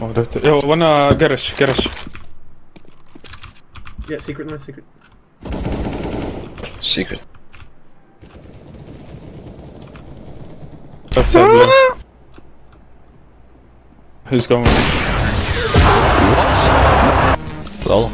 Oh, that, yo, one uh, get us. Yeah, secret, no secret. Secret. That's it. Who's going? What? Lol.